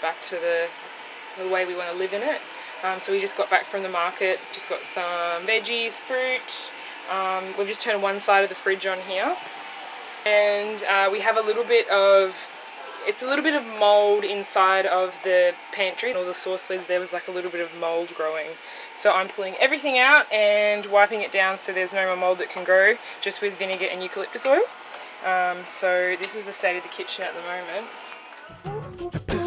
back to the, the way we want to live in it. Um, so we just got back from the market, just got some veggies, fruit. Um, we've just turned one side of the fridge on here. And uh, we have a little bit of, it's a little bit of mold inside of the pantry. All the sauce lids, there was like a little bit of mold growing. So I'm pulling everything out and wiping it down so there's no more mold that can grow, just with vinegar and eucalyptus oil. Um, so this is the state of the kitchen at the moment.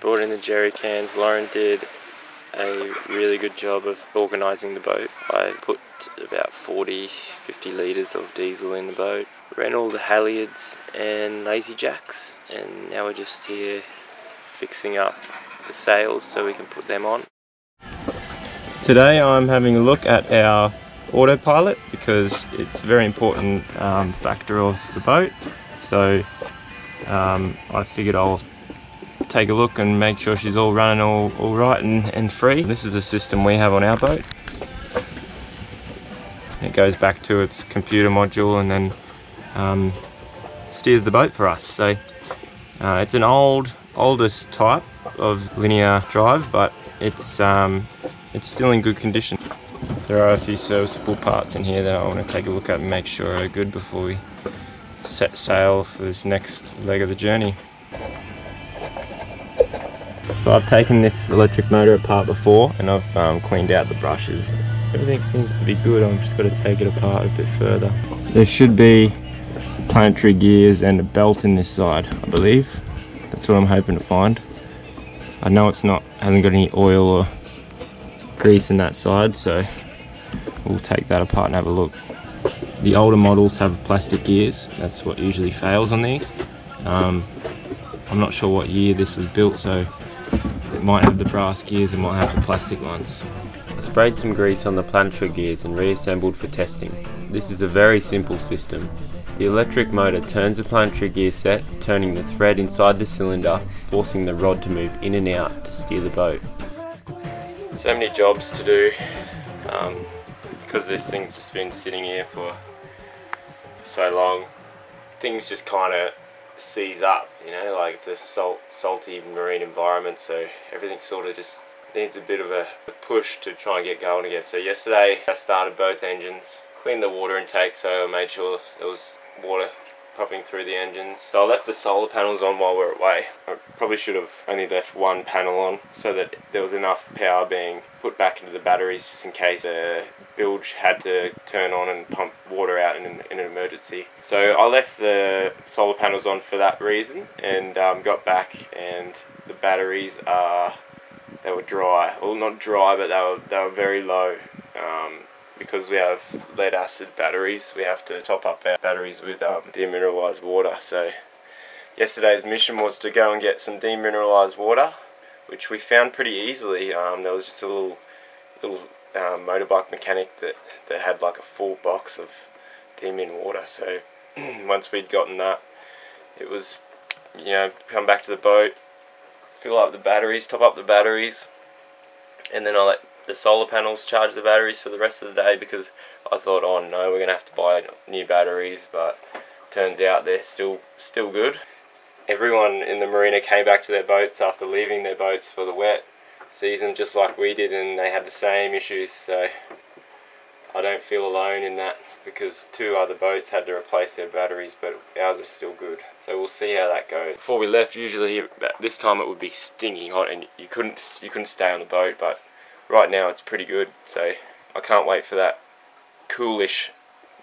Brought in the jerry cans. Lauren did a really good job of organising the boat. I put about 40, 50 litres of diesel in the boat. Ran all the halyards and lazy jacks and now we're just here fixing up the sails so we can put them on. Today I'm having a look at our autopilot because it's a very important um, factor of the boat. So um, I figured I'll take a look and make sure she's all running all, all right and, and free. This is a system we have on our boat. It goes back to its computer module and then um, steers the boat for us. So uh, it's an old, oldest type of linear drive, but it's um, it's still in good condition. There are a few serviceable parts in here that I want to take a look at and make sure are good before we set sail for this next leg of the journey. So I've taken this electric motor apart before and I've um, cleaned out the brushes. Everything seems to be good, I've just got to take it apart a bit further. There should be planetary gears and a belt in this side, I believe. That's what I'm hoping to find. I know it's not, hasn't got any oil or grease in that side, so we'll take that apart and have a look. The older models have plastic gears, that's what usually fails on these. Um, I'm not sure what year this was built, so it might have the brass gears, it might have the plastic ones. I sprayed some grease on the planetary gears and reassembled for testing. This is a very simple system. The electric motor turns the planetary gear set, turning the thread inside the cylinder, forcing the rod to move in and out to steer the boat. So many jobs to do um, because this thing's just been sitting here for so long. Things just kind of seize up, you know, like it's a salt, salty marine environment, so everything sort of just needs a bit of a, a push to try and get going again. So yesterday I started both engines, cleaned the water intake so I made sure there was water pumping through the engines. So I left the solar panels on while we're away. I probably should have only left one panel on so that there was enough power being put back into the batteries just in case the bilge had to turn on and pump water out in an, in an emergency. So I left the solar panels on for that reason and um, got back and the batteries are they were dry. Well, not dry, but they were they were very low. Um, because we have lead acid batteries, we have to top up our batteries with um, demineralized water. So yesterday's mission was to go and get some demineralized water, which we found pretty easily. Um, there was just a little little um, motorbike mechanic that that had like a full box of demin water. So once we'd gotten that, it was you know come back to the boat, fill up the batteries, top up the batteries, and then I let the solar panels charge the batteries for the rest of the day because I thought, oh no, we're gonna have to buy new batteries, but turns out they're still still good. Everyone in the marina came back to their boats after leaving their boats for the wet season, just like we did, and they had the same issues. So I don't feel alone in that because two other boats had to replace their batteries, but ours are still good. So we'll see how that goes. Before we left, usually this time it would be stinging hot, and you couldn't you couldn't stay on the boat, but right now it's pretty good. So I can't wait for that coolish,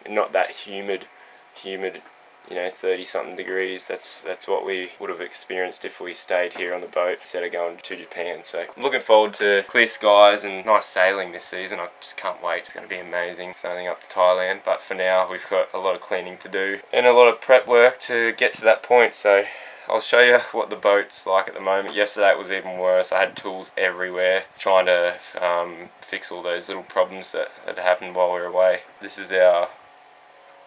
not that humid, humid you know 30 something degrees. That's that's what we would have experienced if we stayed here on the boat instead of going to Japan. So I'm looking forward to clear skies and nice sailing this season. I just can't wait. It's going to be amazing sailing up to Thailand but for now we've got a lot of cleaning to do and a lot of prep work to get to that point. So I'll show you what the boat's like at the moment. Yesterday it was even worse. I had tools everywhere trying to um, fix all those little problems that, that happened while we were away. This is our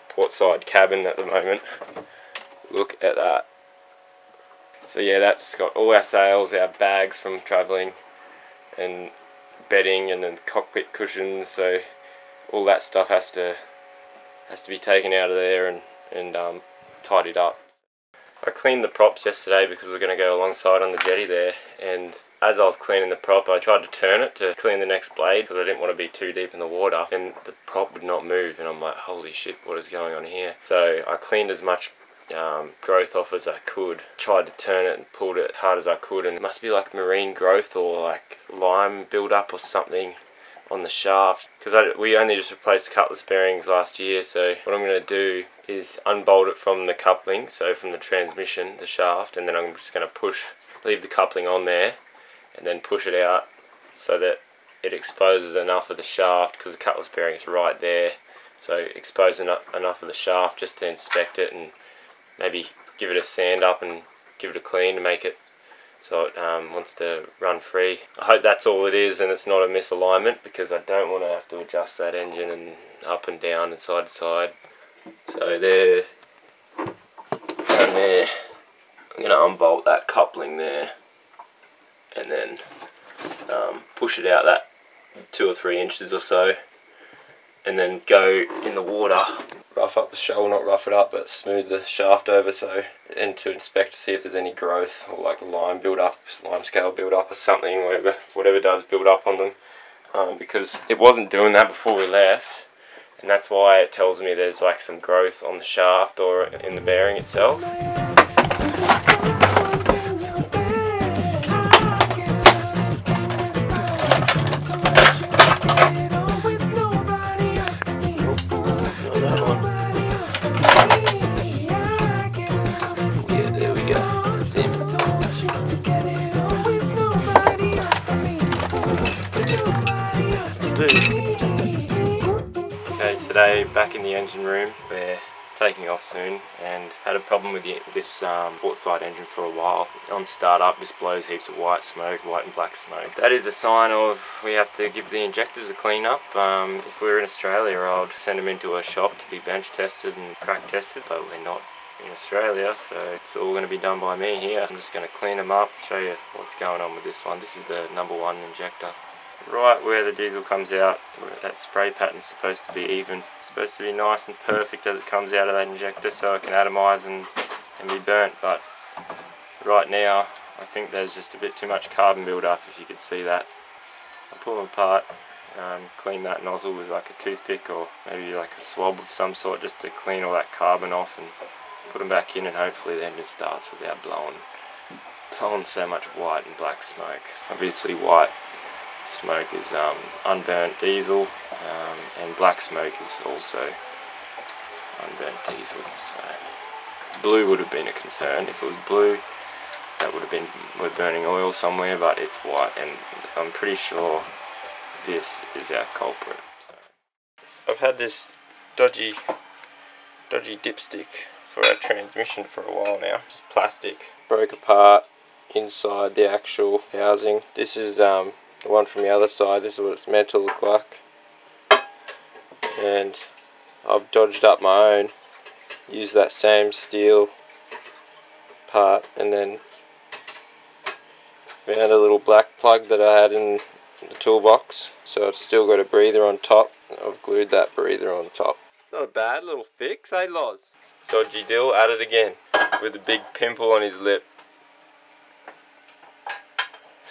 portside cabin at the moment. Look at that. So yeah, that's got all our sails, our bags from travelling, and bedding, and then cockpit cushions. So all that stuff has to has to be taken out of there and and um, tidied up. I cleaned the props yesterday because we are going to go alongside on the jetty there, and as I was cleaning the prop, I tried to turn it to clean the next blade because I didn't want to be too deep in the water, and the prop would not move, and I'm like, holy shit, what is going on here? So I cleaned as much um, growth off as I could. Tried to turn it and pulled it hard as I could, and it must be like marine growth or like lime buildup or something on the shaft because we only just replaced cutlass bearings last year so what I'm going to do is unbolt it from the coupling so from the transmission the shaft and then I'm just going to push leave the coupling on there and then push it out so that it exposes enough of the shaft because the cutlass bearing is right there so expose enough, enough of the shaft just to inspect it and maybe give it a sand up and give it a clean to make it so it um, wants to run free. I hope that's all it is and it's not a misalignment because I don't want to have to adjust that engine and up and down and side to side. So there and there, I'm going to unbolt that coupling there and then um, push it out that two or three inches or so and then go in the water. Rough up the shoal not rough it up but smooth the shaft over so and to inspect to see if there's any growth or like lime build up lime scale build up or something whatever whatever does build up on them. Um, because it wasn't doing that before we left and that's why it tells me there's like some growth on the shaft or in the bearing itself back in the engine room. We're taking off soon and had a problem with the, this um, portside engine for a while. On startup just blows heaps of white smoke, white and black smoke. That is a sign of we have to give the injectors a clean up. Um, if we were in Australia I'd send them into a shop to be bench tested and crack tested but we're not in Australia so it's all going to be done by me here. I'm just going to clean them up, show you what's going on with this one. This is the number one injector right where the diesel comes out that spray pattern's supposed to be even it's supposed to be nice and perfect as it comes out of that injector so it can atomize and, and be burnt but right now I think there's just a bit too much carbon build-up if you could see that. I'll pull them apart um, clean that nozzle with like a toothpick or maybe like a swab of some sort just to clean all that carbon off and put them back in and hopefully the engine starts without blowing blowing so much white and black smoke. Obviously white smoke is um, unburnt diesel um, and black smoke is also unburnt diesel. So blue would have been a concern. If it was blue that would have been we're burning oil somewhere but it's white and I'm pretty sure this is our culprit so. I've had this dodgy dodgy dipstick for our transmission for a while now. Just plastic. Broke apart inside the actual housing. This is um, the one from the other side this is what it's meant to look like. And I've dodged up my own used that same steel part and then found a little black plug that I had in the toolbox. So it's still got a breather on top. I've glued that breather on top. Not a bad little fix eh Loz? Dodgy Dill at it again with a big pimple on his lip.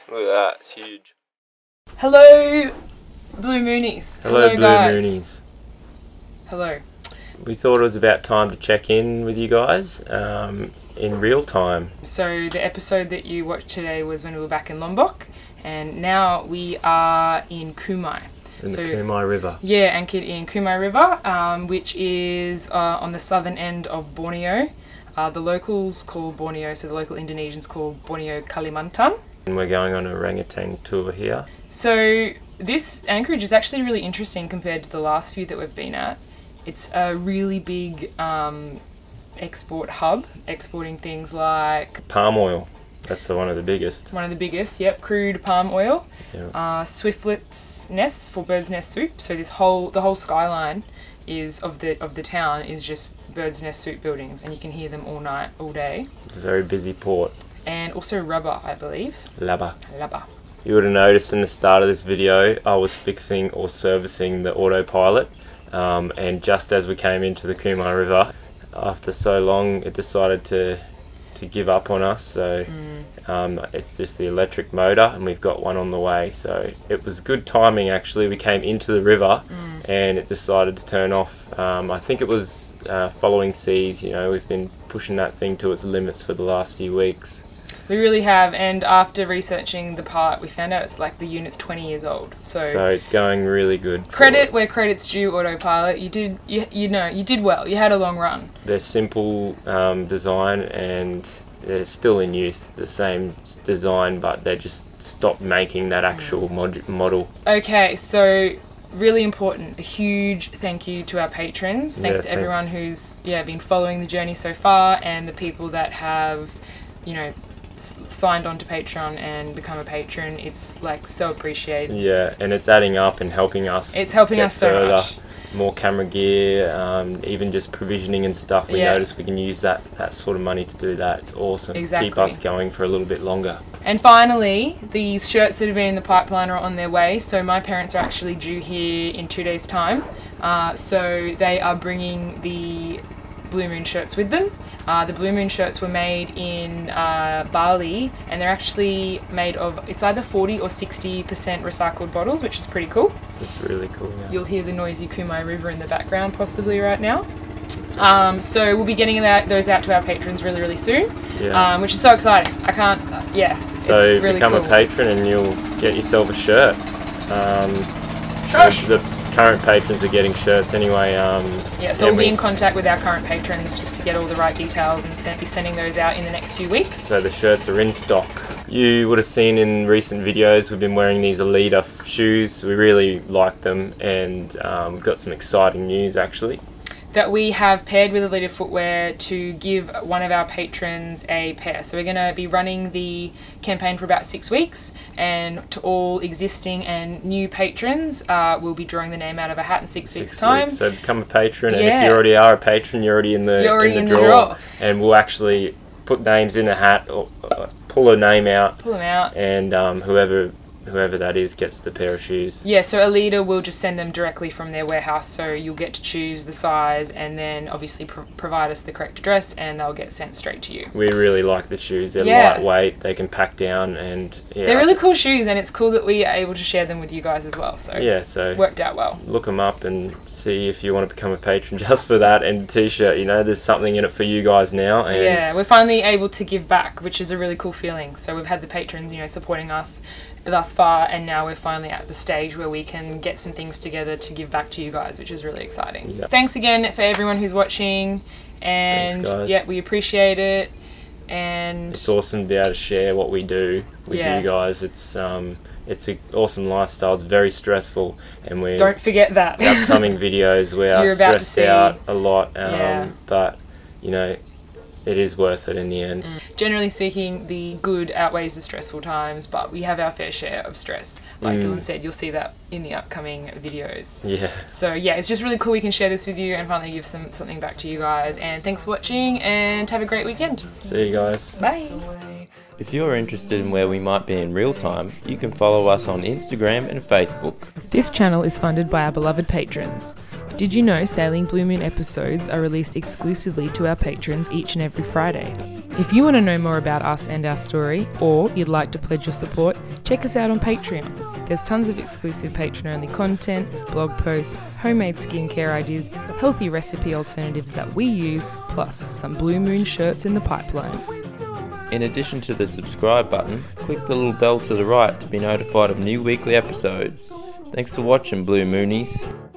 Look at that it's huge Hello, Blue Moonies. Hello, Hello Blue guys. Moonies. Hello. We thought it was about time to check in with you guys um, in real time. So, the episode that you watched today was when we were back in Lombok, and now we are in Kumai. in the So- Kumai River. Yeah, anchored in Kumai River, um, which is uh, on the southern end of Borneo. Uh, the locals call Borneo, so the local Indonesians call Borneo Kalimantan. And we're going on a orangutan tour here. So this anchorage is actually really interesting compared to the last few that we've been at. It's a really big um, export hub, exporting things like Palm oil. That's the one of the biggest. one of the biggest, yep, crude palm oil, Yeah. uh, swiftlet's nests for bird's nest soup. So this whole the whole skyline is of the of the town is just bird's nest soup buildings, and you can hear them all night, all day. It's a very busy port. And also rubber, I believe, Laba. rubber. You would have noticed in the start of this video I was fixing or servicing the autopilot um, and just as we came into the Kumai River after so long it decided to to give up on us. So um, it's just the electric motor and we've got one on the way. So it was good timing actually. We came into the river and it decided to turn off. Um, I think it was uh, following seas you know we've been pushing that thing to its limits for the last few weeks We really have, and after researching the part, we found out it's like the unit's 20 years old. So, so it's going really good credit where credit's due, autopilot. You did, you, you know, you did well. You had a long run. they're simple um, design and they're still in use the same design but they just stopped making that actual mod- model Okay, so really important. A huge thank you to our patrons. Thanks Yeah, to everyone who's yeah been following the journey so far, and the people that have, you know, signed on to Patreon and become a patron. It's like so appreciated. yeah and it's adding up and helping us It's helping us so further. much. more camera gear um, even just provisioning and stuff we Yeah. notice we can use that that sort of money to do that it's awesome Exactly. keep us going for a little bit longer And finally, these shirts that have been in the pipeline are on their way. So my parents are actually due here in two days' time. Uh, so they are bringing the Blue Moon shirts with them. Uh, the Blue Moon shirts were made in uh, Bali, and they're actually made of it's either 40 or 60 percent recycled bottles, which is pretty cool. it's really cool yeah. You'll hear the noisy Kumai River in the background possibly right now. Um, so we'll be getting that those out to our patrons really, really soon, yeah um, which is so exciting. I can't, uh, yeah, so really become cool. a patron and you'll get yourself a shirt um, Shush. the current patrons are getting shirts anyway um, Yeah, so we'll be in contact with our current patrons just to get all the right details and send, be sending those out in the next few weeks. So the shirts are in stock. You would have seen in recent videos we've been wearing these Aleader f- shoes. We really like them and um, got some exciting news actually. That we have paired with Aleader Footwear to give one of our patrons a pair. So we're going to be running the campaign for about six weeks, and to all existing and new patrons, uh, we'll be drawing the name out of a hat in six, weeks' time. weeks. So become a patron and if you already are a patron you're already in the, already in the, in the draw. draw. And we'll actually put names in a hat or uh, pull a name out Pull them out. and um, whoever whoever that is gets the pair of shoes. Yeah, so Aleader will just send them directly from their warehouse, so you'll get to choose the size and then obviously pro- provide us the correct address, and they'll get sent straight to you. We really like the shoes. They're Yeah. lightweight, they can pack down and yeah. They're really cool shoes, and it's cool that we are able to share them with you guys as well. So yeah, so worked out well. look them up and see if you want to become a patron just for that and t-shirt you know there's something in it for you guys now and Yeah, we're finally able to give back, which is a really cool feeling. So we've had the patrons, you know, supporting us thus far, and now we're finally at the stage where we can get some things together to give back to you guys, which is really exciting. Yeah. Thanks again for everyone who's watching, and Thanks, yeah, we appreciate it. And it's awesome to be able to share what we do with Yeah. you guys it's um it's an awesome lifestyle it's very stressful and we're don't forget that. the upcoming videos we are You're about to stressed out a lot um, Yeah. but you know it is worth it in the end Generally speaking, the good outweighs the stressful times, but we have our fair share of stress. Like Mm. Dylan said, you'll see that in the upcoming videos. yeah So yeah, it's just really cool we can share this with you and finally give some something back to you guys. And thanks for watching and have a great weekend. see you guys Bye. If you're interested in where we might be in real time you can follow us on instagram and facebook This channel is funded by our beloved patrons. Did you know Sailing Blue Moon episodes are released exclusively to our patrons each and every Friday? If you want to know more about us and our story, or you'd like to pledge your support, check us out on Patreon. There's tons of exclusive patron only content, blog posts, homemade skincare ideas, healthy recipe alternatives that we use, plus some Blue Moon shirts in the pipeline. In addition to the subscribe button, click the little bell to the right to be notified of new weekly episodes. Thanks for watching, Blue Moonies.